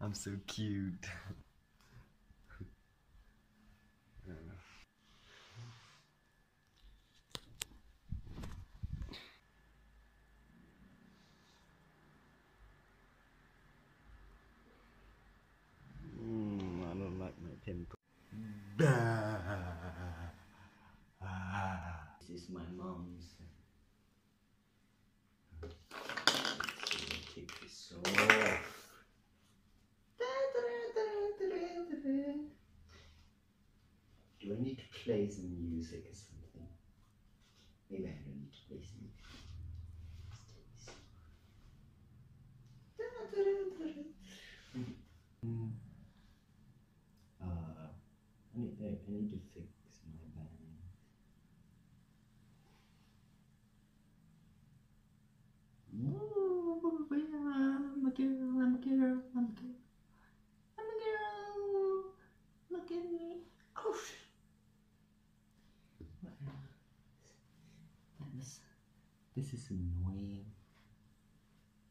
I'm so cute. Mm, I don't like my. This is my mom's. So take this off. Do I need to play some music or something? Maybe I don't need to play some music. Mm. Uh, I need, I, I need to fix my band. Ooh, I'm a girl, I'm a girl, I'm a girl. I'm a girl. Look at me. Oh, shit. This is annoying.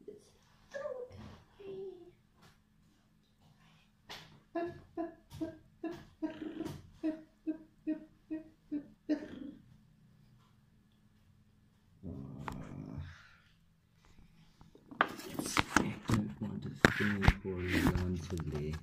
Is so annoying. I don't want to sing horizontally.